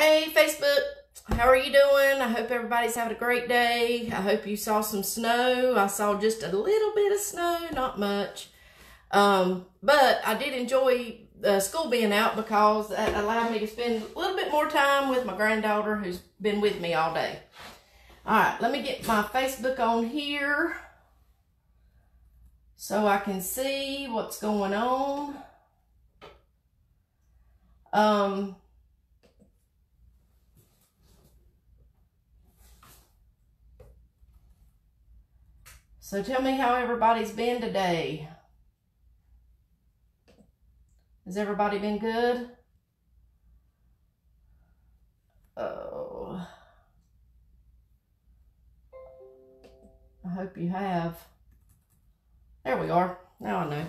Hey, Facebook. How are you doing? I hope everybody's having a great day. I hope you saw some snow. I saw just a little bit of snow, not much. Um, but I did enjoy uh, school being out because that allowed me to spend a little bit more time with my granddaughter who's been with me all day. All right, let me get my Facebook on here so I can see what's going on. Um, so tell me how everybody's been today. Has everybody been good? Oh. I hope you have. There we are. Now I know.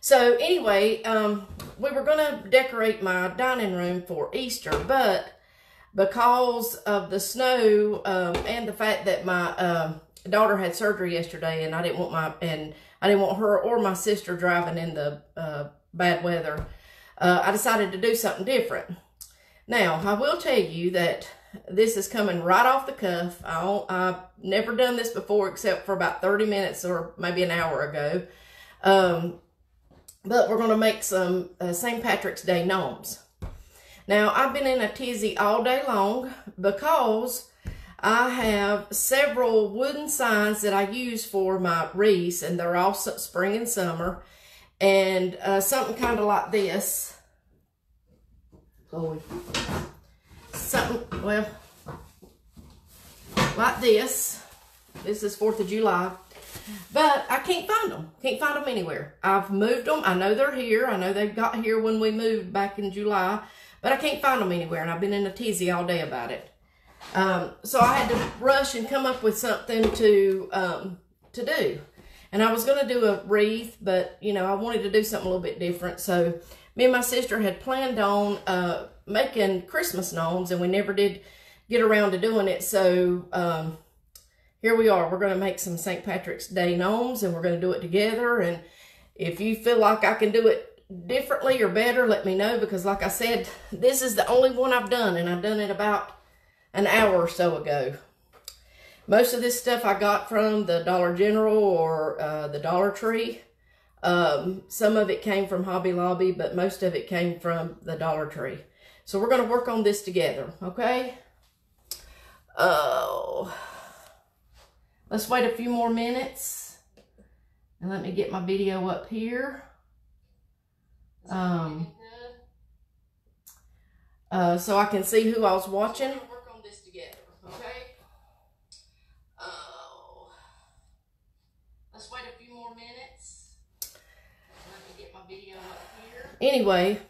So anyway, um, we were going to decorate my dining room for Easter, but because of the snow um, and the fact that my uh, daughter had surgery yesterday, and I didn't want my and I didn't want her or my sister driving in the uh, bad weather, uh, I decided to do something different. Now, I will tell you that this is coming right off the cuff. I have never done this before except for about 30 minutes or maybe an hour ago. Um, but we're going to make some uh, St. Patrick's Day gnomes. Now, I've been in a tizzy all day long because I have several wooden signs that I use for my wreaths, and they're all spring and summer and uh, something kind of like this. Oh, something, well, like this. This is 4th of July. But I can't find them. Can't find them anywhere. I've moved them. I know they're here. I know they got here when we moved back in July. But I can't find them anywhere. And I've been in a tizzy all day about it. Um, so I had to rush and come up with something to um, to do. And I was going to do a wreath, but, you know, I wanted to do something a little bit different. So me and my sister had planned on uh, making Christmas gnomes, and we never did get around to doing it. So um, here we are. We're going to make some St. Patrick's Day gnomes, and we're going to do it together. And if you feel like I can do it differently or better, let me know. Because like I said, this is the only one I've done, and I've done it about an hour or so ago. Most of this stuff I got from the Dollar General or uh, the Dollar Tree. Um, some of it came from Hobby Lobby, but most of it came from the Dollar Tree. So we're going to work on this together, okay? Oh, let's wait a few more minutes. And let me get my video up here. Um, uh, so I can see who I was watching. Work on this together, okay? Anyway,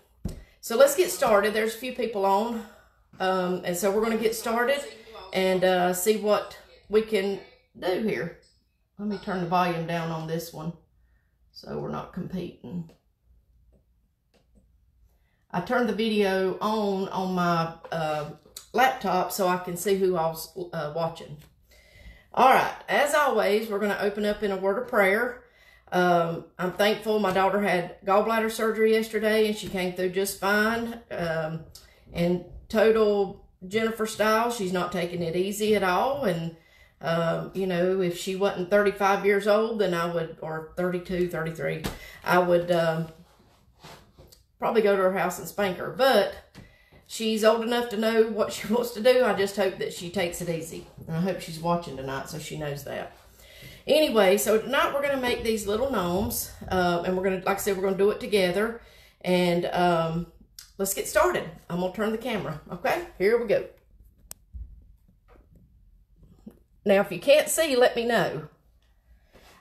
so let's get started. There's a few people on. Um, and so we're going to get started and uh, see what we can do here. Let me turn the volume down on this one so we're not competing. I turned the video on on my uh, laptop so I can see who I was uh, watching. All right, as always, we're going to open up in a word of prayer. Um, I'm thankful my daughter had gallbladder surgery yesterday and she came through just fine. Um, and total Jennifer style, she's not taking it easy at all. And, um, you know, if she wasn't 35 years old, then I would, or 32, 33, I would um, probably go to her house and spank her. But she's old enough to know what she wants to do. I just hope that she takes it easy. And I hope she's watching tonight so she knows that. Anyway, so tonight we're going to make these little gnomes. Uh, and we're going to, like I said, we're going to do it together. And um, let's get started. I'm going to turn the camera. Okay, here we go. Now, if you can't see, let me know.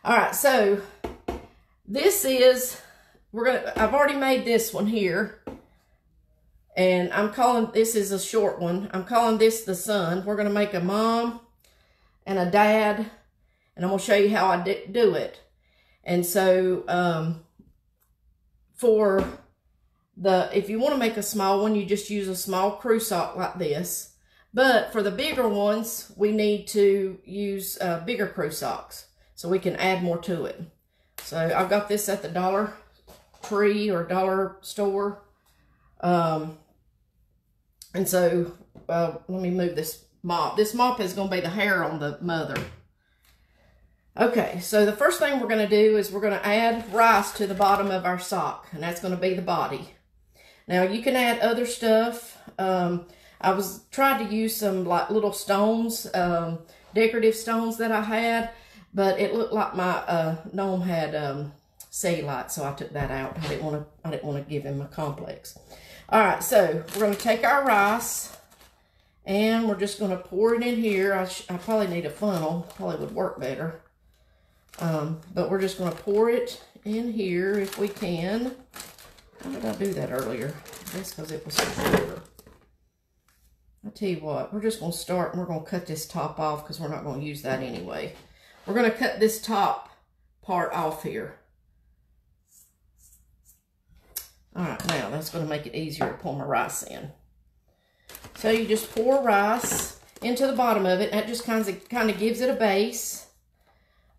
All right, so this is, we're going to, I've already made this one here. And I'm calling, this is a short one. I'm calling this the son. We're going to make a mom and a dad and I'm going to show you how I do it. And so um, for the, if you want to make a small one, you just use a small crew sock like this. But for the bigger ones, we need to use uh, bigger crew socks so we can add more to it. So I've got this at the Dollar Tree or Dollar Store. Um, And so, uh, let me move this mop. This mop is going to be the hair on the mother. Okay, so the first thing we're going to do is we're going to add rice to the bottom of our sock, and that's going to be the body. Now, you can add other stuff. Um, I was trying to use some like little stones, um, decorative stones that I had, but it looked like my uh, gnome had um, cellulite, so I took that out. I didn't want to. I didn't want to give him a complex. All right, so we're going to take our rice, and we're just going to pour it in here. I, I probably need a funnel. Probably would work better. Um, but we're just going to pour it in here if we can. How did I do that earlier? That's because it was so sugar. I'll tell you what, we're just going to start and we're going to cut this top off because we're not going to use that anyway. We're going to cut this top part off here. All right, now that's going to make it easier to pour my rice in. So you just pour rice into the bottom of it. That just kind of kind of gives it a base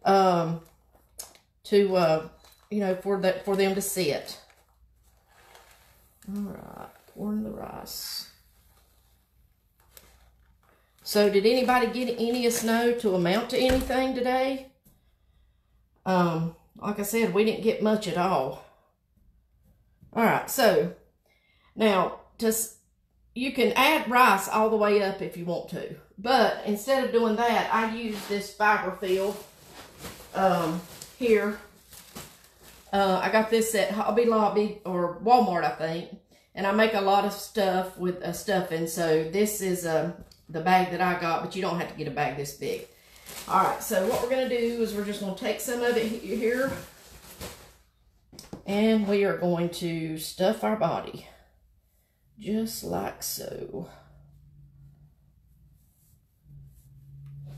um, to uh, you know for that for them to sit. All right, pouring the rice. So did anybody get any of snow to amount to anything today? Um, like I said, we didn't get much at all. All right, so now just you can add rice all the way up if you want to. But instead of doing that, I use this fiber fill um, here. Uh, I got this at Hobby Lobby or Walmart, I think. And I make a lot of stuff with a stuffing. So this is uh, the bag that I got, but you don't have to get a bag this big. All right, so what we're going to do is we're just going to take some of it here. And we are going to stuff our body. Just like so.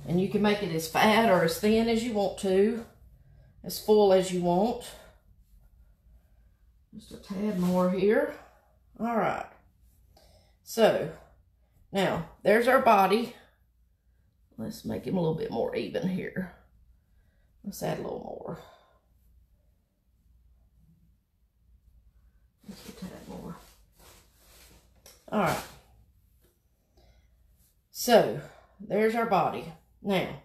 And you can make it as fat or as thin as you want to. As full as you want. Just a tad more here. All right. So, now, there's our body. Let's make him a little bit more even here. Let's add a little more. Just a tad more. All right. So, there's our body. Now,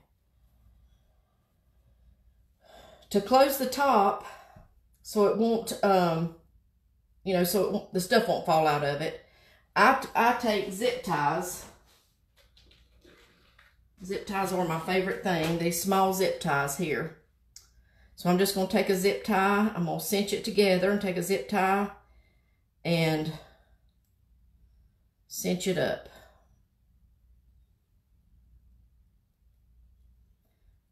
to close the top so it won't, um, you know, so the stuff won't fall out of it, I, I take zip ties. Zip ties are my favorite thing. These small zip ties here. So I'm just going to take a zip tie. I'm going to cinch it together and take a zip tie and cinch it up.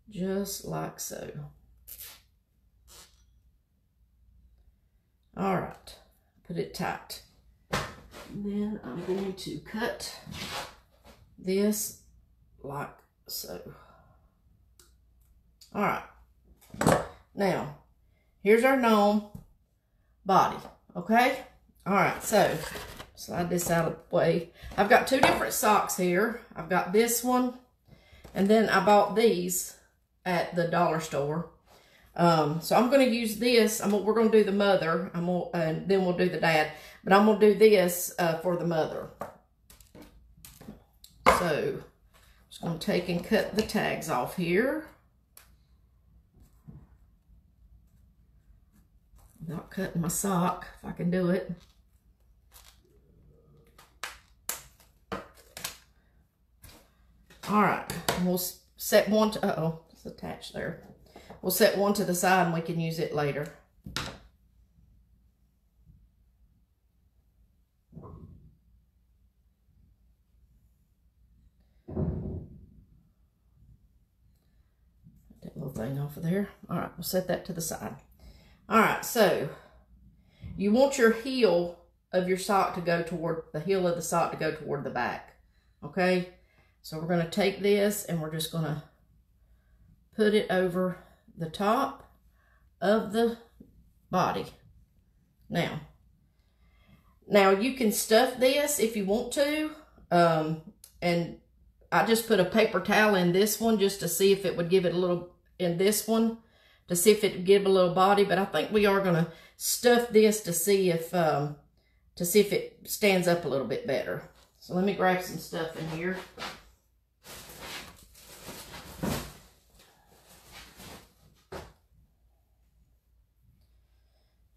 just like so. All right, put it tight. And then I'm going to cut this like so. All right, now here's our gnome body, okay? All right, so slide this out of the way. I've got two different socks here. I've got this one, and then I bought these at the dollar store. Um, so I'm going to use this. I'm, we're going to do the mother, I'm gonna, and then we'll do the dad. But I'm going to do this uh, for the mother. So, I'm just going to take and cut the tags off here. Not cutting my sock, if I can do it. All right, we'll set one to, uh oh it's attached there. We'll set one to the side and we can use it later. That little thing off of there. All right, we'll set that to the side. All right, so you want your heel of your sock to go toward, the heel of the sock to go toward the back, okay? So we're going to take this and we're just going to put it over the top of the body. Now, now you can stuff this if you want to. Um, and I just put a paper towel in this one just to see if it would give it a little, in this one, to see if it would give a little body. But I think we are going to stuff this to see if, um, to see if it stands up a little bit better. So let me grab some stuff in here.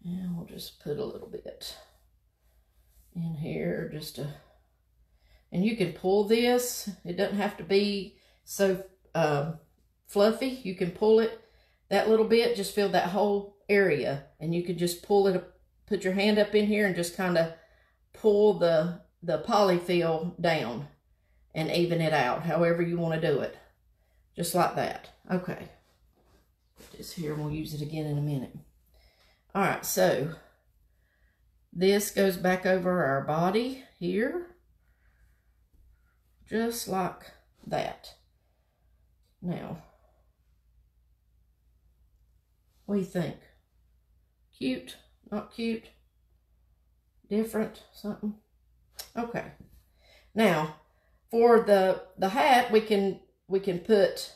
And we'll just put a little bit in here just to, and you can pull this. It doesn't have to be so uh, fluffy. You can pull it that little bit, just fill that whole area. And you can just pull it, put your hand up in here and just kind of pull the, the polyfill down and even it out, however you want to do it. Just like that. Okay. Put this here we'll use it again in a minute. All right, so this goes back over our body here, just like that. Now, what do you think? Cute? Not cute? Different? Something? Okay. Now, for the, the hat, we can, we can put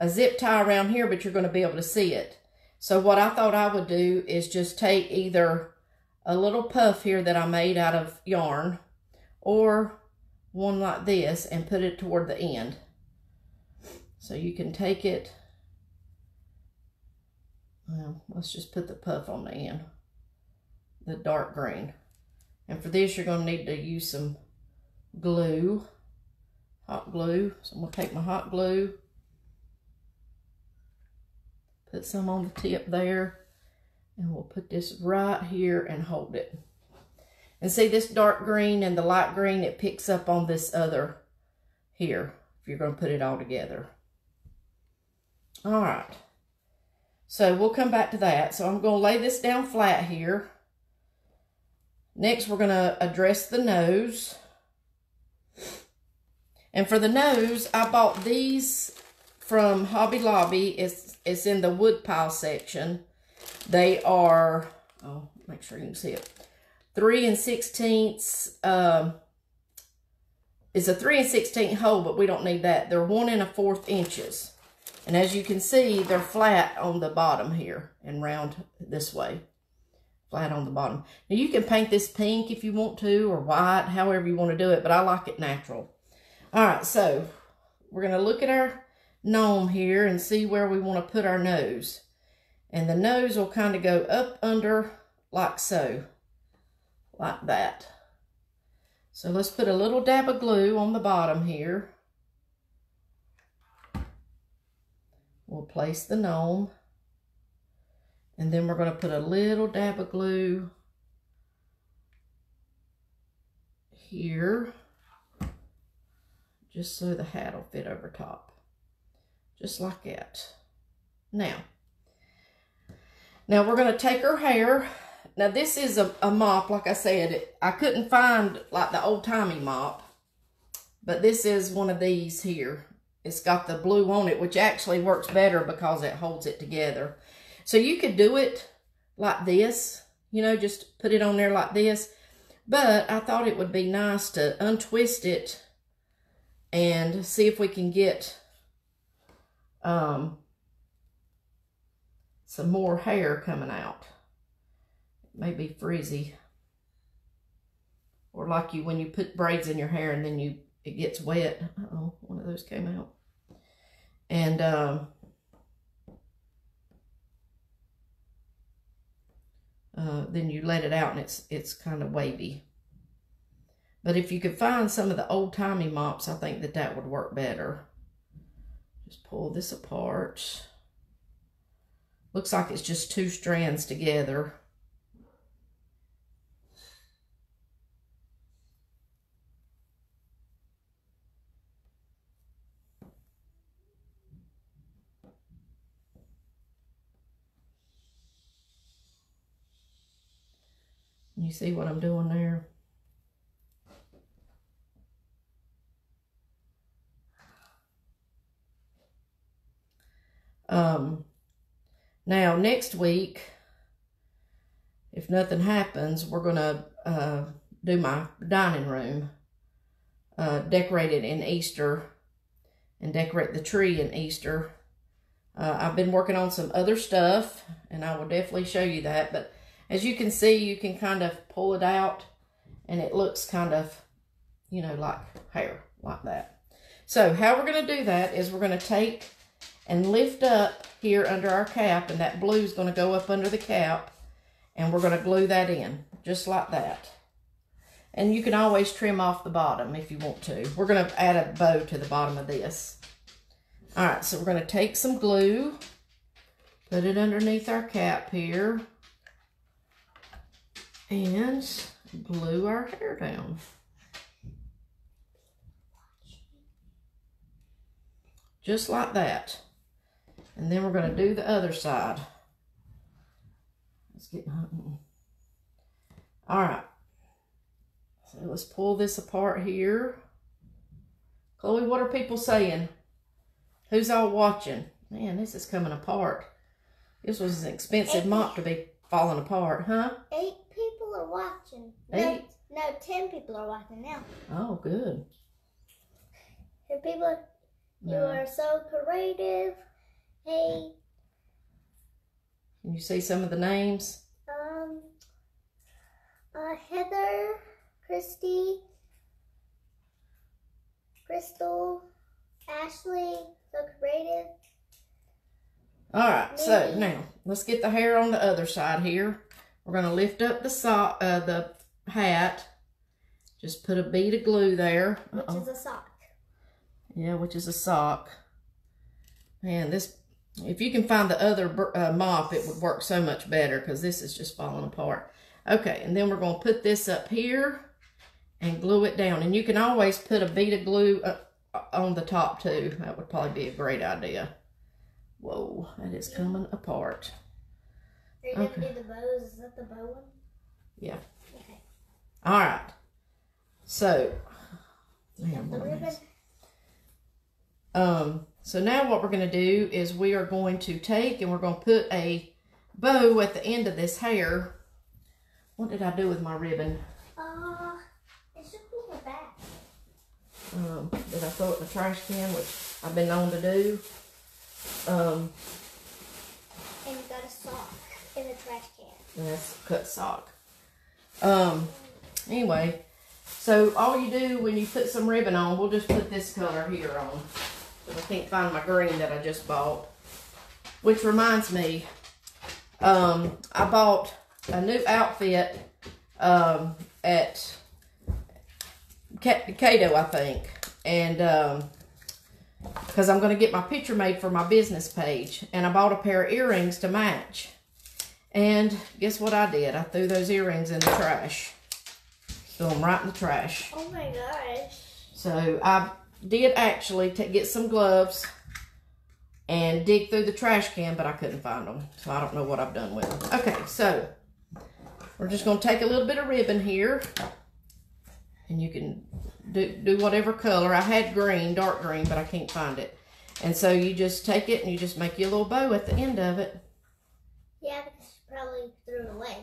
a zip tie around here, but you're going to be able to see it. So what I thought I would do is just take either a little puff here that I made out of yarn or one like this and put it toward the end. So you can take it, well, let's just put the puff on the end, the dark green. And for this, you're going to need to use some glue, hot glue. So I'm going to take my hot glue, put some on the tip there, and we'll put this right here and hold it. And see this dark green and the light green, it picks up on this other here, if you're going to put it all together. All right. So we'll come back to that. So I'm going to lay this down flat here. Next, we're going to address the nose. And for the nose, I bought these from Hobby Lobby. It's, it's in the wood pile section. They are, oh, make sure you can see it. 3 and 16ths, um, it's a 3 and 16th hole, but we don't need that. They're 1 and a fourth inches. And as you can see, they're flat on the bottom here and round this way. Flat on the bottom. Now you can paint this pink if you want to or white, however you want to do it, but I like it natural. All right, so we're going to look at our gnome here and see where we want to put our nose. And the nose will kind of go up under like so, like that. So let's put a little dab of glue on the bottom here. We'll place the gnome. And then we're going to put a little dab of glue here. Just so the hat will fit over top. Just like that. Now, now we're going to take her hair. Now this is a, a mop, like I said. It, I couldn't find like the old-timey mop. But this is one of these here. It's got the blue on it, which actually works better because it holds it together. So you could do it like this, you know, just put it on there like this. But I thought it would be nice to untwist it and see if we can get um, some more hair coming out. It may be frizzy. Or like you when you put braids in your hair and then you it gets wet. Uh oh one of those came out. And um, uh, then you let it out and it's it's kind of wavy. But if you could find some of the old-timey mops, I think that that would work better. Just pull this apart. Looks like it's just two strands together. You see what I'm doing there? Um, now, next week, if nothing happens, we're going to uh, do my dining room, uh, decorate it in Easter, and decorate the tree in Easter. Uh, I've been working on some other stuff, and I will definitely show you that, but as you can see, you can kind of pull it out and it looks kind of you know, like hair, like that. So how we're going to do that is we're going to take and lift up here under our cap, and that blue is going to go up under the cap, and we're going to glue that in, just like that. And you can always trim off the bottom if you want to. We're going to add a bow to the bottom of this. All right, so we're going to take some glue, put it underneath our cap here, and glue our hair down. Just like that. And then we're going to do the other side. Let's get All right. So let's pull this apart here. Chloe, what are people saying? Who's all watching? Man, this is coming apart. This was an expensive Eight. mop to be falling apart, huh? Eight people are watching. Eight? No, no, ten people are watching now. Oh, good. People, no. you are so creative. Hey. Can you see some of the names? Um, uh, Heather, Christy, Crystal, Ashley, so creative. All right, so now let's get the hair on the other side here. We're going to lift up the sock, uh, the hat. Just put a bead of glue there. Uh -oh. Which is a sock. Yeah, which is a sock. Man, this if you can find the other uh, mop, it would work so much better because this is just falling apart. Okay, and then we're going to put this up here and glue it down. And you can always put a bead of glue uh, on the top too. That would probably be a great idea. Whoa, that is coming apart. Are you going to do the bows? Is that the bow one? Yeah. Okay. All right. So, man. Um, so now what we're going to do is we are going to take and we're going to put a bow at the end of this hair. What did I do with my ribbon? Uh, it should be in the back. Um, did I throw it in the trash can, which I've been known to do? Um, and you got a sock in the trash can. That's cut sock. Um, anyway, so all you do when you put some ribbon on, we'll just put this color here on. I can't find my green that I just bought. Which reminds me, um, I bought a new outfit um, at Cato, I think. And because um, I'm going to get my picture made for my business page. And I bought a pair of earrings to match. And guess what I did? I threw those earrings in the trash. Threw them right in the trash. Oh my gosh. So I did actually get some gloves and dig through the trash can, but I couldn't find them. So I don't know what I've done with them. Okay, so we're just going to take a little bit of ribbon here. And you can do, do whatever color. I had green, dark green, but I can't find it. And so you just take it and you just make your little bow at the end of it. Yeah, because she probably threw it away.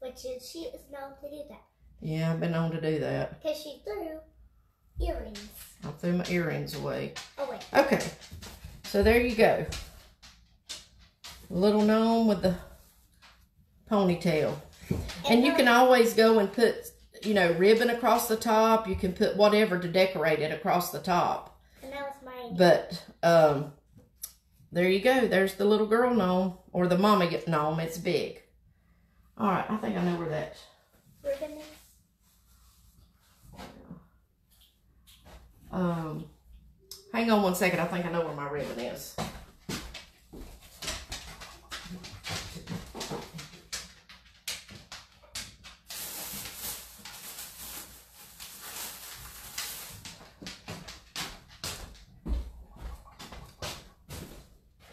Which is, she is known to do that. Yeah, I've been known to do that. Because she threw earrings. I threw my earrings away. Oh. Okay. So there you go. Little gnome with the ponytail. And, and you can always go and put, you know, ribbon across the top. You can put whatever to decorate it across the top. And that was mine. But, um, there you go. There's the little girl gnome. Or the mama gnome. It's big. All right. I think I know where that ribbon is. Um, hang on one second. I think I know where my ribbon is.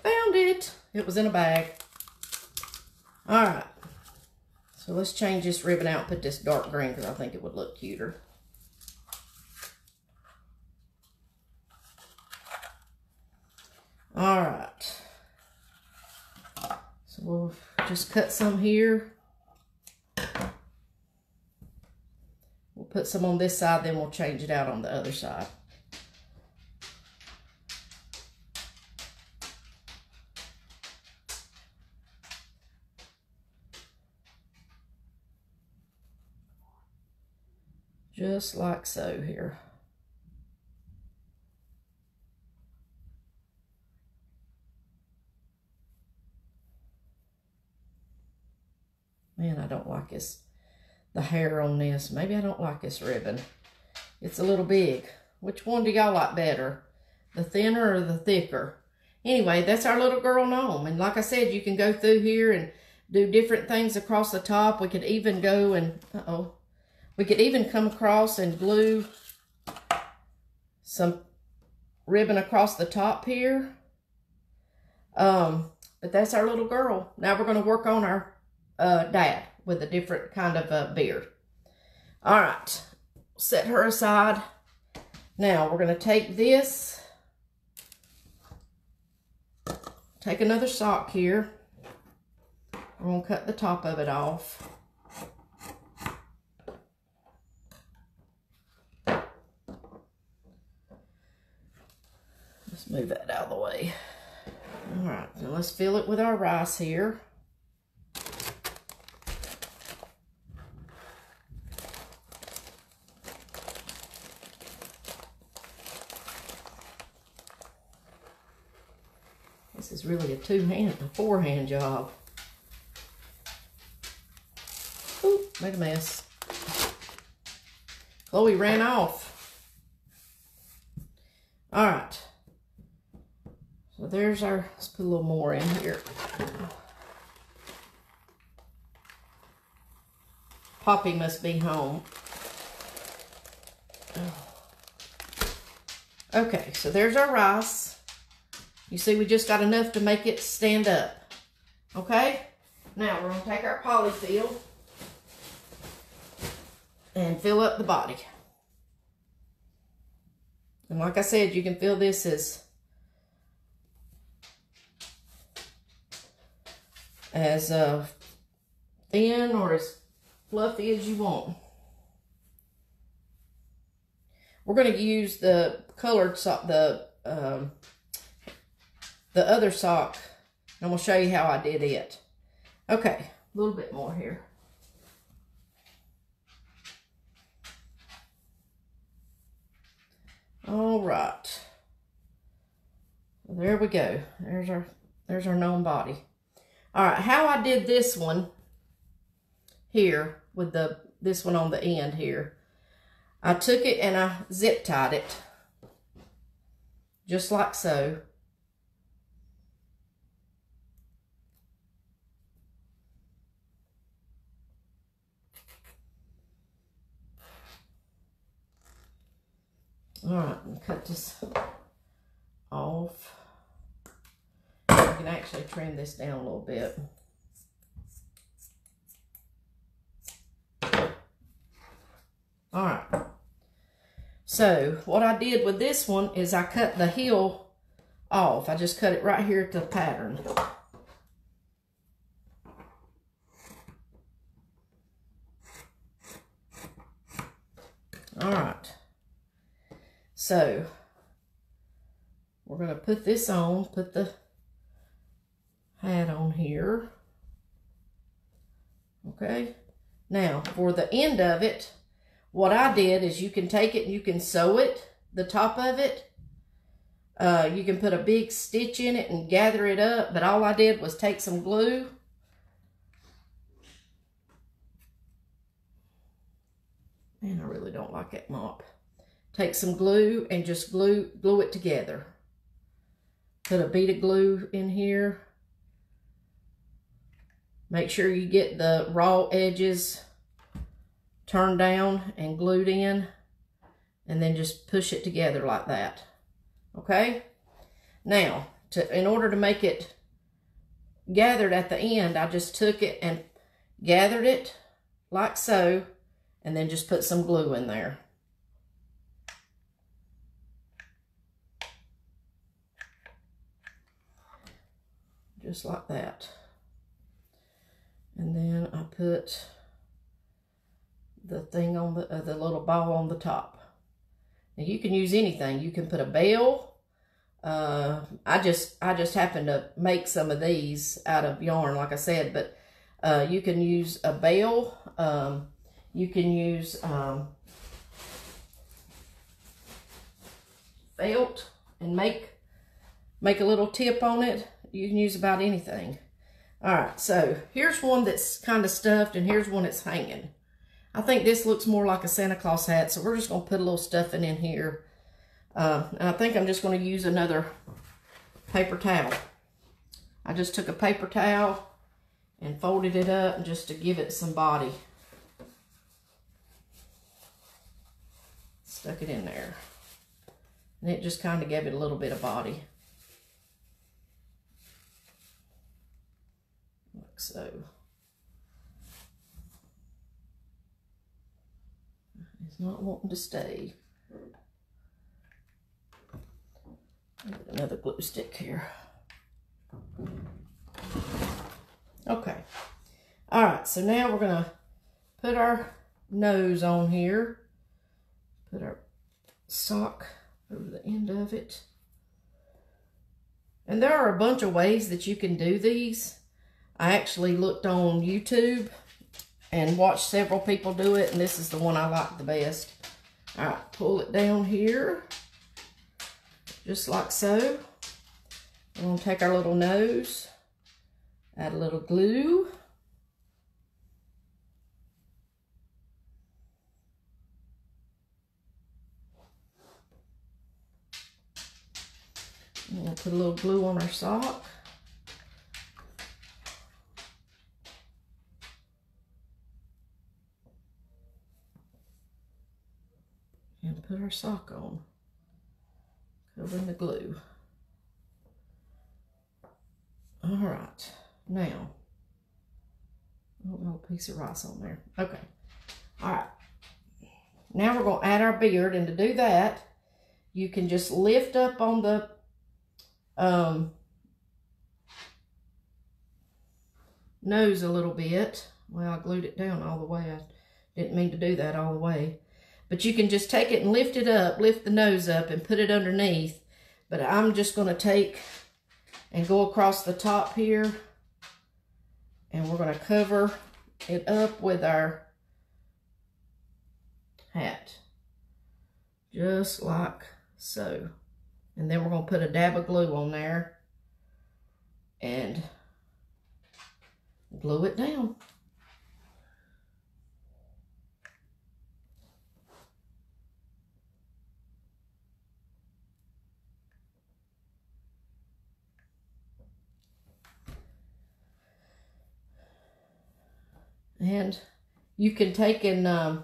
Found it. It was in a bag. All right. So let's change this ribbon out put this dark green because I think it would look cuter. All right. So we'll just cut some here. We'll put some on this side, then we'll change it out on the other side. Just like so here. Man, I don't like this, the hair on this. Maybe I don't like this ribbon. It's a little big. Which one do y'all like better? The thinner or the thicker? Anyway, that's our little girl gnome. And like I said, you can go through here and do different things across the top. We could even go and, uh-oh, we could even come across and glue some ribbon across the top here. Um, but that's our little girl. Now we're going to work on our uh, dad with a different kind of a beard. All right, set her aside. Now we're going to take this, take another sock here. We're going to cut the top of it off. Let's move that out of the way. All right, now let's fill it with our rice here. This a two-hand, a four-hand job. Ooh, made a mess. Chloe ran off. All right. So there's our, let's put a little more in here. Poppy must be home. Okay, so there's our rice. You see, we just got enough to make it stand up. Okay? Now, we're going to take our polyfill and fill up the body. And like I said, you can fill this as as uh, thin or as fluffy as you want. We're going to use the colored sock, the um, the other sock. And I'm going to show you how I did it. Okay, a little bit more here. All right. There we go. There's our there's our known body. All right, how I did this one here with the this one on the end here. I took it and I zip tied it just like so. All right, cut this off. You can actually trim this down a little bit. All right. So what I did with this one is I cut the heel off. I just cut it right here to the pattern. All right. So we're going to put this on, put the hat on here. Okay. Now for the end of it, what I did is you can take it and you can sew it, the top of it. Uh, you can put a big stitch in it and gather it up, but all I did was take some glue. Man, I really don't like that mop. Take some glue and just glue, glue it together. Put a bead of glue in here. Make sure you get the raw edges turned down and glued in. And then just push it together like that. Okay? Now, to, in order to make it gathered at the end, I just took it and gathered it like so. And then just put some glue in there. just like that. And then I put the thing on the, uh, the little ball on the top. Now you can use anything. You can put a bell. Uh, I just, I just happened to make some of these out of yarn, like I said, but uh, you can use a bell. Um, you can use um, felt and make, make a little tip on it. You can use about anything. All right, so here's one that's kind of stuffed and here's one that's hanging. I think this looks more like a Santa Claus hat, so we're just going to put a little stuffing in here. Uh, and I think I'm just going to use another paper towel. I just took a paper towel and folded it up just to give it some body. Stuck it in there. And it just kind of gave it a little bit of body. So. It's not wanting to stay. Another glue stick here. Okay. All right, so now we're to put our nose on here. Put our sock over the end of it. And there are a bunch of ways that you can do these. I actually looked on YouTube and watched several people do it, and this is the one I like the best. All right, pull it down here, just like so. We're gonna take our little nose, add a little glue. we'll put a little glue on our sock. And put our sock on, covering the glue. All right, now, oh, little piece of rice on there. Okay, all right. Now we're gonna add our beard, and to do that, you can just lift up on the um, nose a little bit. Well, I glued it down all the way. I didn't mean to do that all the way. But you can just take it and lift it up, lift the nose up and put it underneath. But I'm just going to take and go across the top here. And we're going to cover it up with our hat. Just like so. And then we're going to put a dab of glue on there and glue it down. And you can take and um,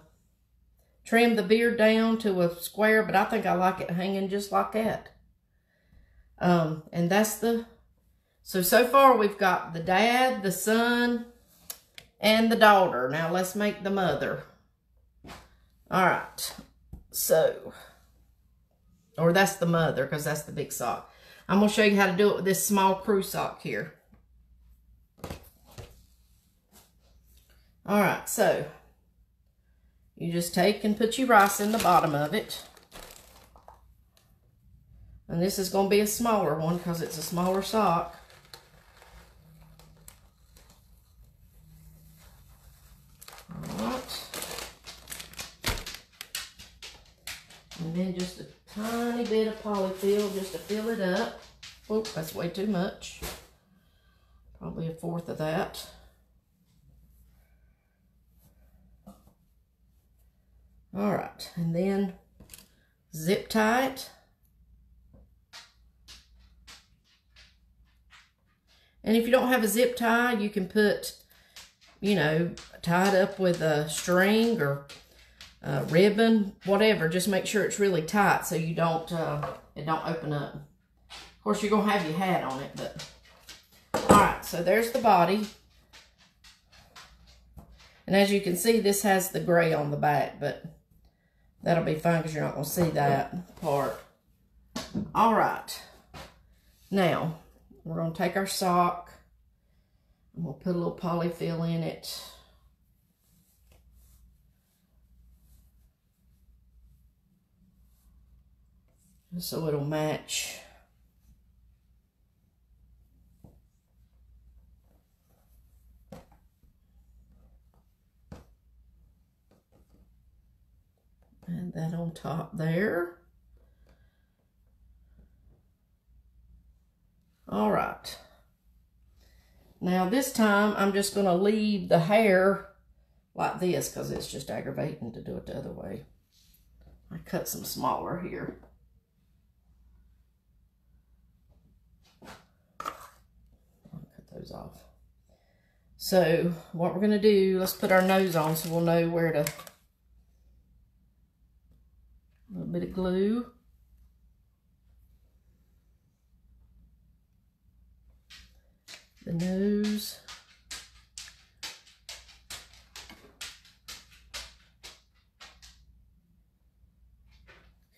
trim the beard down to a square, but I think I like it hanging just like that. Um, and that's the, so, so far we've got the dad, the son, and the daughter. Now let's make the mother. All right. So, or that's the mother because that's the big sock. I'm going to show you how to do it with this small crew sock here. All right, so you just take and put your rice in the bottom of it. And this is going to be a smaller one because it's a smaller sock. Alright. And then just a tiny bit of polyfill just to fill it up. Oh, that's way too much. Probably a fourth of that. All right, and then zip tie it. And if you don't have a zip tie, you can put, you know, tie it up with a string or a ribbon, whatever. Just make sure it's really tight so you don't, uh, it don't open up. Of course, you're going to have your hat on it, but. All right, so there's the body. And as you can see, this has the gray on the back, but That'll be fine because you're not going to see that part. All right. Now, we're going to take our sock. And we'll put a little polyfill in it. so it'll match. Add that on top there. All right. Now this time I'm just going to leave the hair like this because it's just aggravating to do it the other way. I cut some smaller here. I'll cut those off. So what we're going to do, let's put our nose on so we'll know where to, a little bit of glue. The nose.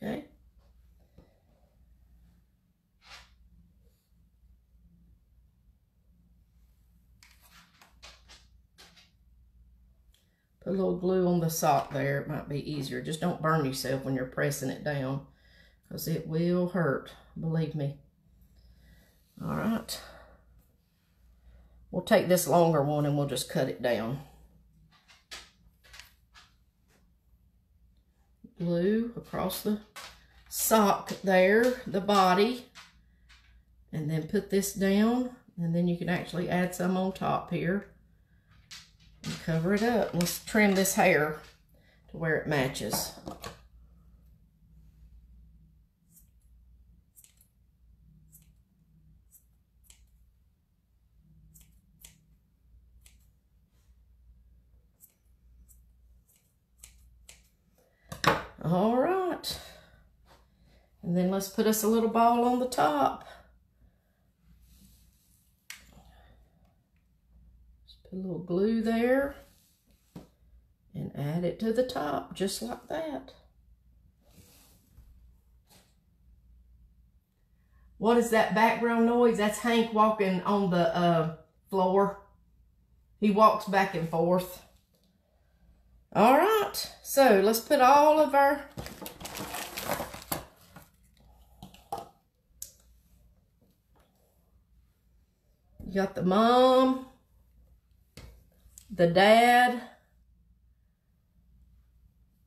Okay. Put a little glue on the sock there. It might be easier. Just don't burn yourself when you're pressing it down because it will hurt, believe me. All right. We'll take this longer one and we'll just cut it down. Glue across the sock there, the body. And then put this down. And then you can actually add some on top here. Cover it up. Let's trim this hair to where it matches. All right. And then let's put us a little ball on the top. Put a little glue there and add it to the top just like that. What is that background noise? That's Hank walking on the uh, floor. He walks back and forth. All right, so let's put all of our You got the mom, the dad.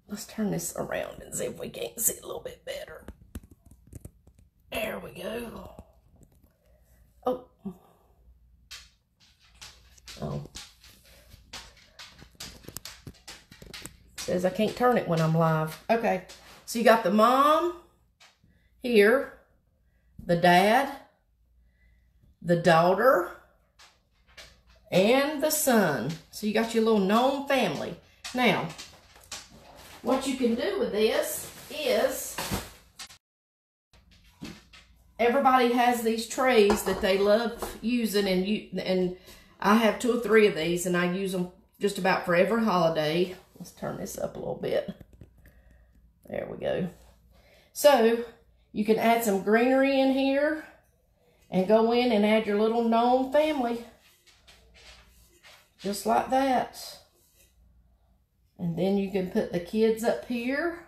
Let's turn this around and see if we can't see a little bit better. There we go. Oh. Oh. Says I can't turn it when I'm live. Okay. So you got the mom here, the dad, the daughter, and the son. So you got your little gnome family. Now, what you can do with this is everybody has these trays that they love using and you and I have two or three of these and I use them just about for every holiday. Let's turn this up a little bit. There we go. So you can add some greenery in here and go in and add your little gnome family. Just like that. And then you can put the kids up here.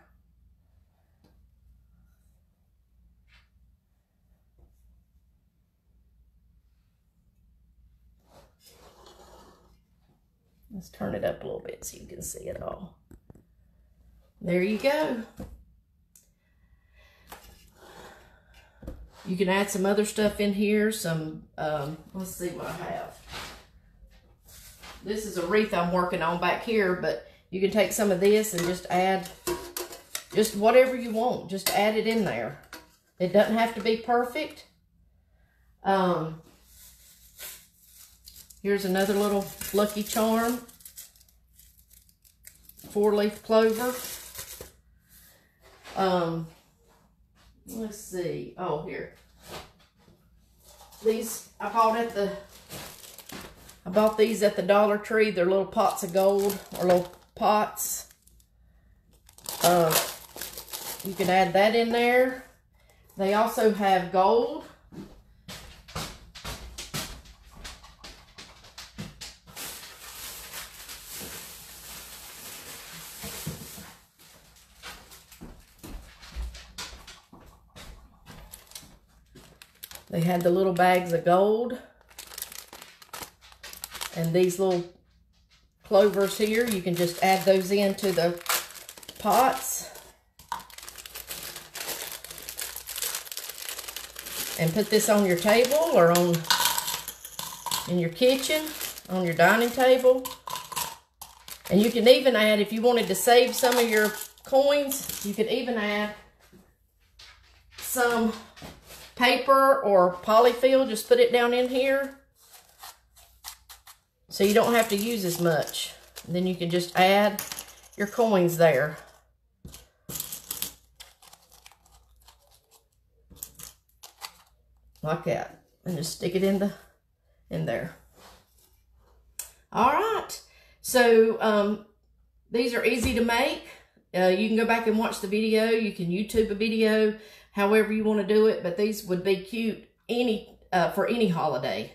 Let's turn it up a little bit so you can see it all. There you go. You can add some other stuff in here. Some, um, let's see what I have. This is a wreath I'm working on back here, but you can take some of this and just add just whatever you want. Just add it in there. It doesn't have to be perfect. Um, here's another little Lucky Charm. Four-leaf clover. Um, let's see. Oh, here. These I bought at the I bought these at the Dollar Tree. They're little pots of gold or little pots. Uh, you can add that in there. They also have gold. They had the little bags of gold. And these little clovers here, you can just add those into the pots. and put this on your table or on in your kitchen, on your dining table. And you can even add, if you wanted to save some of your coins, you could even add some paper or polyfill. Just put it down in here. So you don't have to use as much. And then you can just add your coins there. Like that. And just stick it in the in there. All right. So um, these are easy to make. Uh, you can go back and watch the video. You can YouTube a video, however you want to do it. But these would be cute any uh, for any holiday.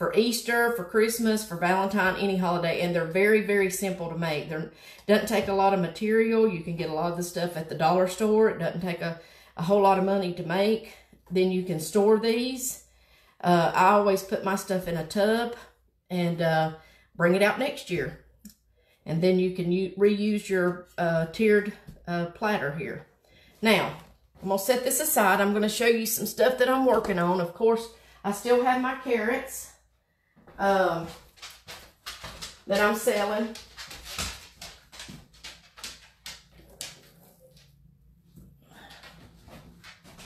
For Easter, for Christmas, for Valentine, any holiday. And they're very, very simple to make. They doesn't take a lot of material. You can get a lot of the stuff at the dollar store. It doesn't take a, a whole lot of money to make. Then you can store these. Uh, I always put my stuff in a tub and uh, bring it out next year. And then you can reuse your uh, tiered uh, platter here. Now, I'm going to set this aside. I'm going to show you some stuff that I'm working on. Of course, I still have my carrots um, that I'm selling.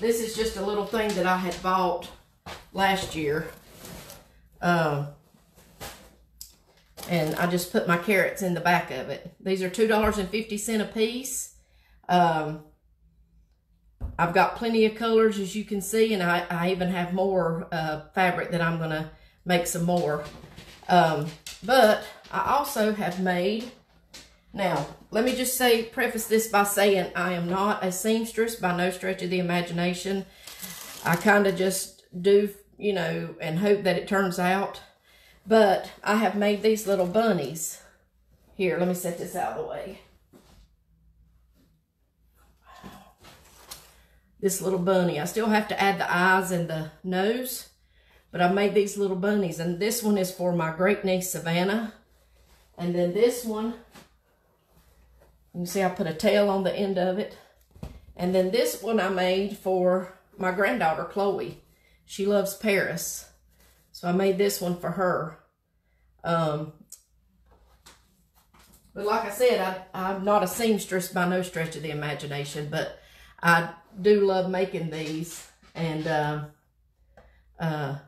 This is just a little thing that I had bought last year. Um, and I just put my carrots in the back of it. These are $2.50 a piece. Um, I've got plenty of colors as you can see and I, I even have more uh, fabric that I'm going to make some more. Um, but I also have made, now let me just say, preface this by saying I am not a seamstress by no stretch of the imagination. I kind of just do, you know, and hope that it turns out but I have made these little bunnies. Here, let me set this out of the way. This little bunny. I still have to add the eyes and the nose. But I made these little bunnies. And this one is for my great niece, Savannah. And then this one, you see I put a tail on the end of it. And then this one I made for my granddaughter, Chloe. She loves Paris. So I made this one for her. Um, but like I said, I, I'm not a seamstress by no stretch of the imagination, but I do love making these. And uh, uh,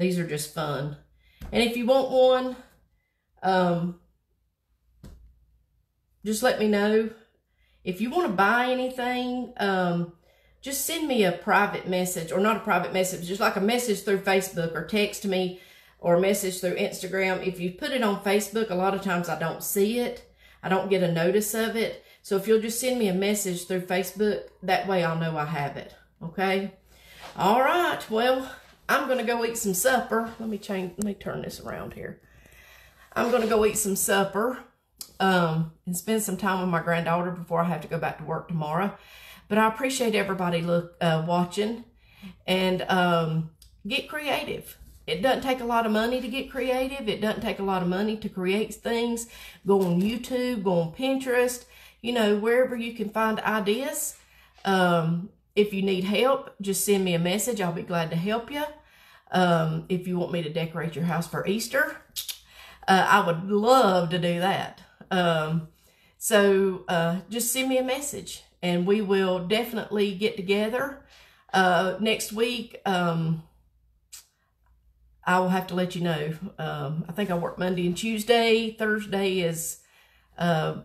these are just fun. And if you want one, um, just let me know. If you want to buy anything, um, just send me a private message or not a private message, just like a message through Facebook or text me or message through Instagram. If you put it on Facebook, a lot of times I don't see it. I don't get a notice of it. So if you'll just send me a message through Facebook, that way I'll know I have it. Okay? All right. Well, I'm going to go eat some supper. Let me change, let me turn this around here. I'm going to go eat some supper um, and spend some time with my granddaughter before I have to go back to work tomorrow. But I appreciate everybody look uh, watching and um, get creative. It doesn't take a lot of money to get creative. It doesn't take a lot of money to create things. Go on YouTube, go on Pinterest, you know, wherever you can find ideas. Um, if you need help, just send me a message. I'll be glad to help you. Um, if you want me to decorate your house for Easter, uh, I would love to do that. Um, so uh, just send me a message and we will definitely get together uh, next week. Um, I will have to let you know. Um, I think I work Monday and Tuesday. Thursday is uh,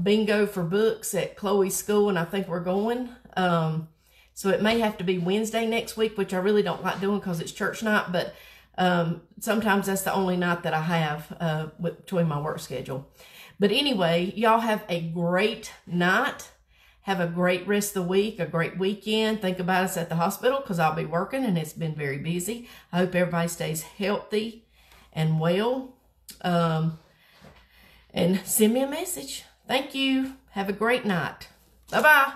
bingo for books at Chloe's school, and I think we're going. Um, so it may have to be Wednesday next week, which I really don't like doing because it's church night, but um, sometimes that's the only night that I have uh, between my work schedule. But anyway, y'all have a great night. Have a great rest of the week, a great weekend. Think about us at the hospital because I'll be working and it's been very busy. I hope everybody stays healthy and well. Um, and send me a message. Thank you. Have a great night. Bye-bye.